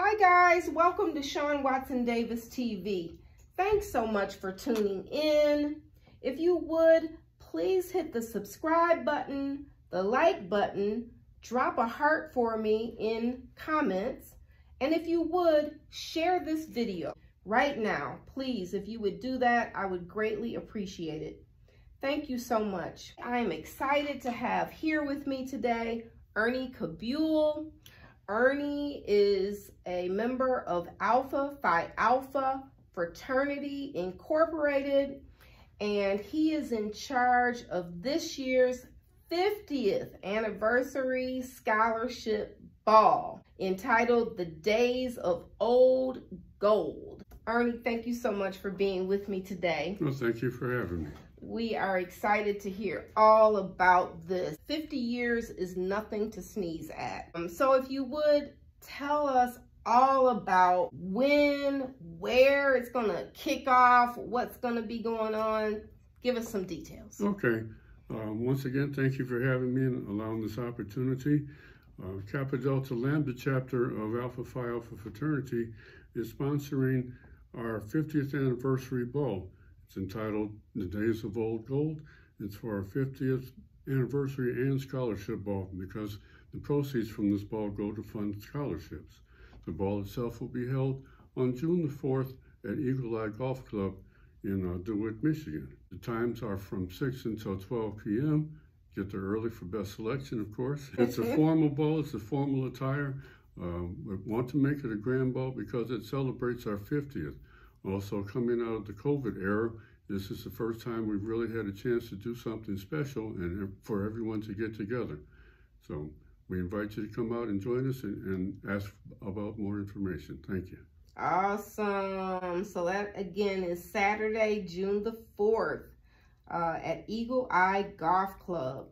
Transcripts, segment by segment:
Hi guys, welcome to Shawn Watson Davis TV. Thanks so much for tuning in. If you would, please hit the subscribe button, the like button, drop a heart for me in comments, and if you would, share this video right now. Please, if you would do that, I would greatly appreciate it. Thank you so much. I am excited to have here with me today Ernie Cabule. Ernie is a member of Alpha Phi Alpha Fraternity Incorporated, and he is in charge of this year's 50th anniversary scholarship ball entitled The Days of Old Gold. Ernie, thank you so much for being with me today. Well, thank you for having me. We are excited to hear all about this. 50 years is nothing to sneeze at. Um, so if you would tell us all about when, where it's going to kick off, what's going to be going on. Give us some details. Okay. Uh, once again, thank you for having me and allowing this opportunity. Uh, Kappa Delta Lambda chapter of Alpha Phi Alpha Fraternity is sponsoring our 50th anniversary ball. It's entitled The Days of Old Gold. It's for our 50th anniversary and scholarship ball because the proceeds from this ball go to fund scholarships. The ball itself will be held on June the 4th at Eagle Eye Golf Club in uh, DeWitt, Michigan. The times are from 6 until 12 p.m. Get there early for best selection, of course. It's a formal ball, it's a formal attire. Uh, we want to make it a grand ball because it celebrates our 50th. Also, coming out of the COVID era, this is the first time we've really had a chance to do something special and for everyone to get together. So we invite you to come out and join us and, and ask about more information. Thank you. Awesome. So that again is Saturday, June the 4th uh, at Eagle Eye Golf Club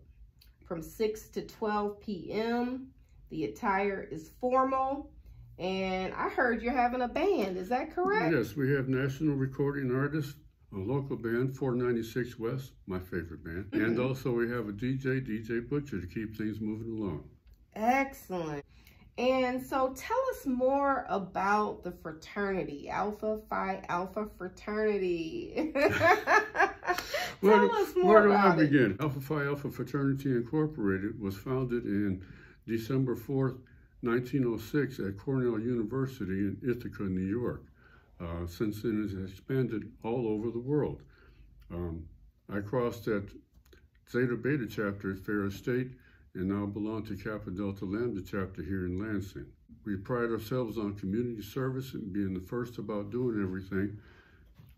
from 6 to 12 p.m. The attire is formal and I heard you're having a band. Is that correct? Yes, we have national recording artists, a local band, 496 West, my favorite band. Mm -hmm. And also we have a DJ, DJ Butcher, to keep things moving along. Excellent. And so tell us more about the fraternity, Alpha Phi Alpha Fraternity. tell us more Where do I begin? It. Alpha Phi Alpha Fraternity Incorporated was founded in December 4th, 1906 at Cornell University in Ithaca, New York. Uh, since then, it has expanded all over the world. Um, I crossed at Zeta Beta chapter at Ferris State and now belong to Kappa Delta Lambda chapter here in Lansing. We pride ourselves on community service and being the first about doing everything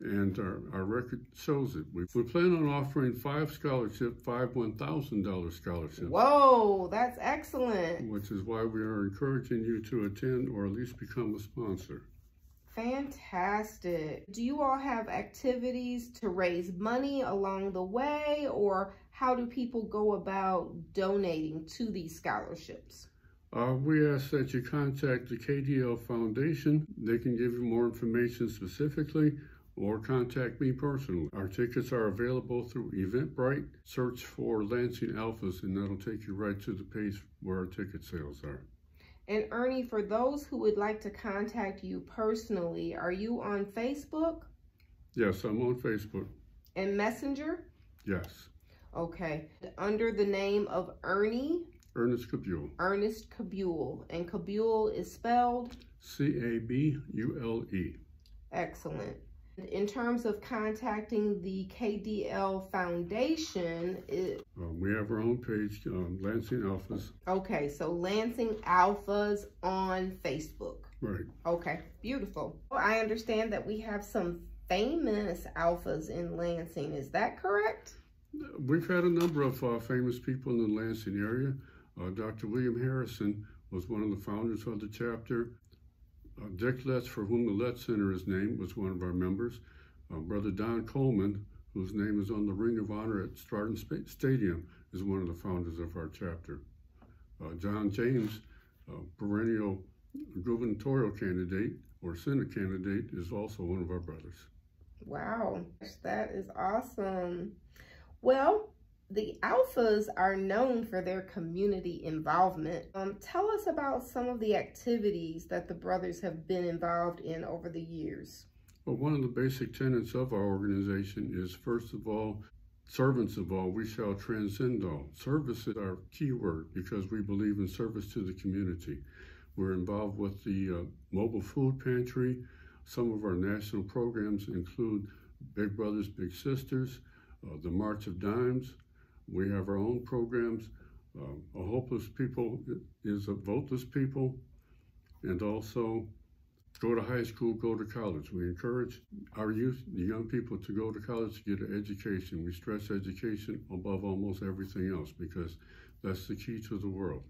and our, our record shows it. We, we plan on offering five scholarship, five $1,000 scholarships. Whoa, that's excellent. Which is why we are encouraging you to attend or at least become a sponsor. Fantastic. Do you all have activities to raise money along the way or how do people go about donating to these scholarships? Uh, we ask that you contact the KDL Foundation. They can give you more information specifically or contact me personally. Our tickets are available through Eventbrite. Search for Lansing Alphas and that'll take you right to the page where our ticket sales are. And Ernie, for those who would like to contact you personally, are you on Facebook? Yes, I'm on Facebook. And Messenger? Yes. Okay. Under the name of Ernie? Ernest Cabule. Ernest Cabule. And Cabule is spelled? C-A-B-U-L-E. Excellent. In terms of contacting the KDL Foundation, it, um, we have our own page, um, Lansing Alphas. Okay, so Lansing Alphas on Facebook. Right. Okay, beautiful. Well, I understand that we have some famous alphas in Lansing. Is that correct? We've had a number of uh, famous people in the Lansing area. Uh, Dr. William Harrison was one of the founders of the chapter. Uh, Dick Letts, for whom the Letts Center is named, was one of our members. Uh, Brother Don Coleman, whose name is on the Ring of Honor at Spartan Stadium, is one of the founders of our chapter. Uh, John James, perennial gubernatorial candidate or Senate candidate, is also one of our brothers. Wow, that is awesome. Well, the Alphas are known for their community involvement. Um, tell us about some of the activities that the brothers have been involved in over the years. Well, one of the basic tenets of our organization is, first of all, servants of all, we shall transcend all. Service is our key word because we believe in service to the community. We're involved with the uh, mobile food pantry. Some of our national programs include Big Brothers, Big Sisters, uh, the March of Dimes. We have our own programs. Uh, a hopeless people is a voteless people, and also go to high school, go to college. We encourage our youth, the young people, to go to college to get an education. We stress education above almost everything else because that's the key to the world.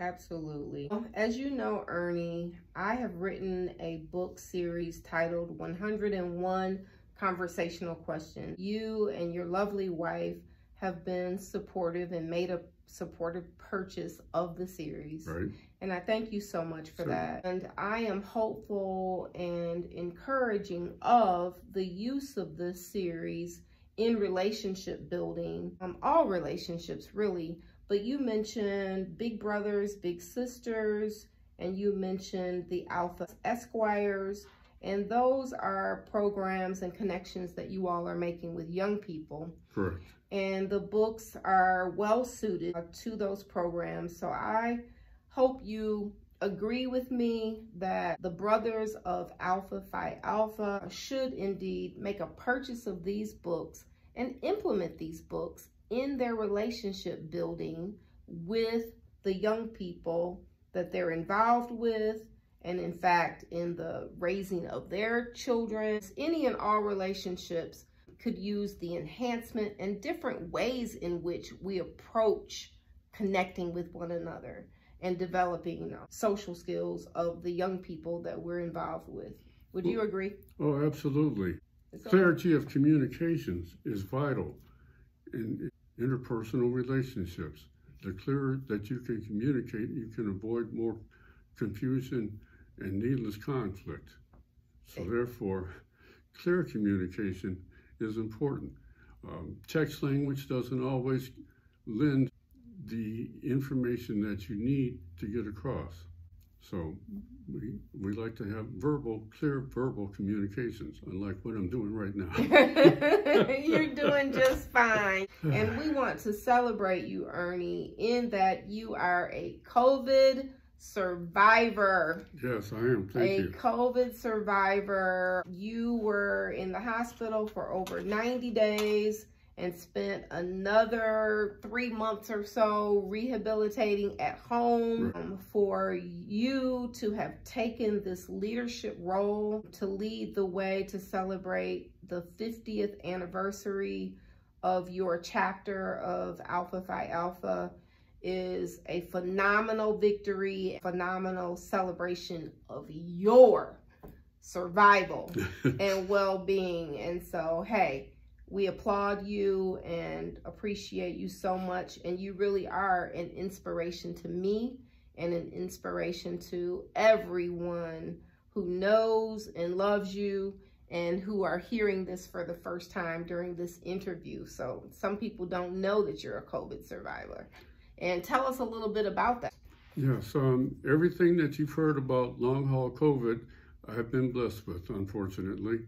Absolutely. As you know, Ernie, I have written a book series titled 101 Conversational Questions. You and your lovely wife have been supportive and made a supportive purchase of the series. Right. And I thank you so much for that. And I am hopeful and encouraging of the use of this series in relationship building, um, all relationships really. But you mentioned big brothers, big sisters, and you mentioned the Alpha Esquires. And those are programs and connections that you all are making with young people. Correct. And the books are well suited to those programs. So I hope you agree with me that the brothers of Alpha Phi Alpha should indeed make a purchase of these books and implement these books in their relationship building with the young people that they're involved with and in fact in the raising of their children any and all relationships could use the enhancement and different ways in which we approach connecting with one another and developing social skills of the young people that we're involved with. Would you oh, agree? Oh, absolutely. Clarity of communications is vital in interpersonal relationships. The clearer that you can communicate, you can avoid more confusion and needless conflict. So therefore, clear communication is important. Um, text language doesn't always lend the information that you need to get across. So we, we like to have verbal, clear verbal communications, unlike what I'm doing right now. You're doing just fine. And we want to celebrate you, Ernie, in that you are a COVID survivor. Yes, I am. Thank a you. COVID survivor. You were in the hospital for over 90 days and spent another three months or so rehabilitating at home right. um, for you to have taken this leadership role to lead the way to celebrate the 50th anniversary of your chapter of Alpha Phi Alpha is a phenomenal victory, phenomenal celebration of your survival and well-being. And so, hey, we applaud you and appreciate you so much. And you really are an inspiration to me and an inspiration to everyone who knows and loves you and who are hearing this for the first time during this interview. So some people don't know that you're a COVID survivor and tell us a little bit about that. Yes, um, everything that you've heard about long haul COVID, I have been blessed with, unfortunately.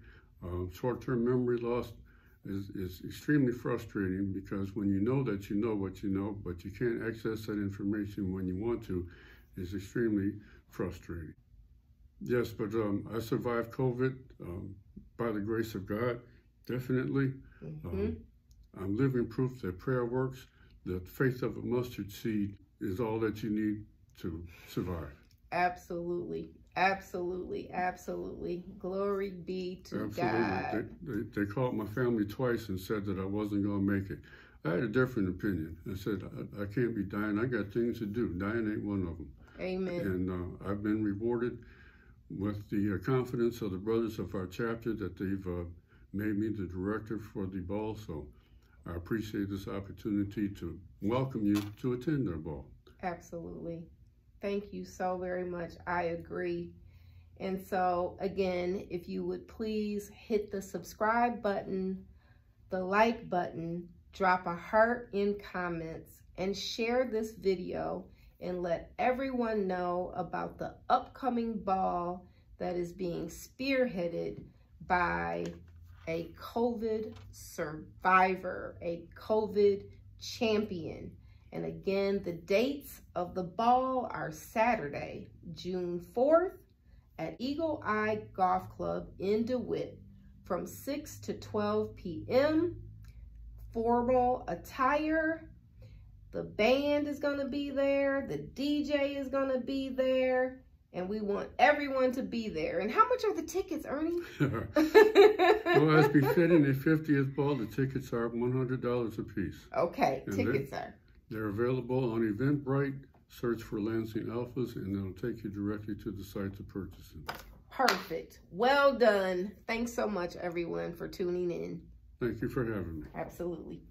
Uh, Short term memory loss is, is extremely frustrating because when you know that you know what you know, but you can't access that information when you want to, is extremely frustrating. Yes, but um, I survived COVID um, by the grace of God, definitely. Mm-hmm. Um, I'm living proof that prayer works the faith of a mustard seed is all that you need to survive. Absolutely. Absolutely, absolutely. Glory be to absolutely. God. They, they, they, called my family twice and said that I wasn't going to make it. I had a different opinion. I said, I, I, can't be dying. I got things to do. Dying ain't one of them. Amen. And uh, I've been rewarded with the uh, confidence of the brothers of our chapter that they've uh, made me the director for the ball. So I appreciate this opportunity to welcome you to attend our ball. Absolutely. Thank you so very much. I agree. And so, again, if you would please hit the subscribe button, the like button, drop a heart in comments, and share this video and let everyone know about the upcoming ball that is being spearheaded by a COVID survivor, a COVID champion. And again, the dates of the ball are Saturday, June 4th at Eagle Eye Golf Club in DeWitt from 6 to 12 p.m. Formal attire. The band is going to be there. The DJ is going to be there and we want everyone to be there. And how much are the tickets, Ernie? well, as befitting a 50th ball, the tickets are $100 a piece. Okay, and tickets they're, are. They're available on Eventbrite. Search for Lansing Alphas, and it'll take you directly to the site to purchase them. Perfect. Well done. Thanks so much, everyone, for tuning in. Thank you for having me. Absolutely.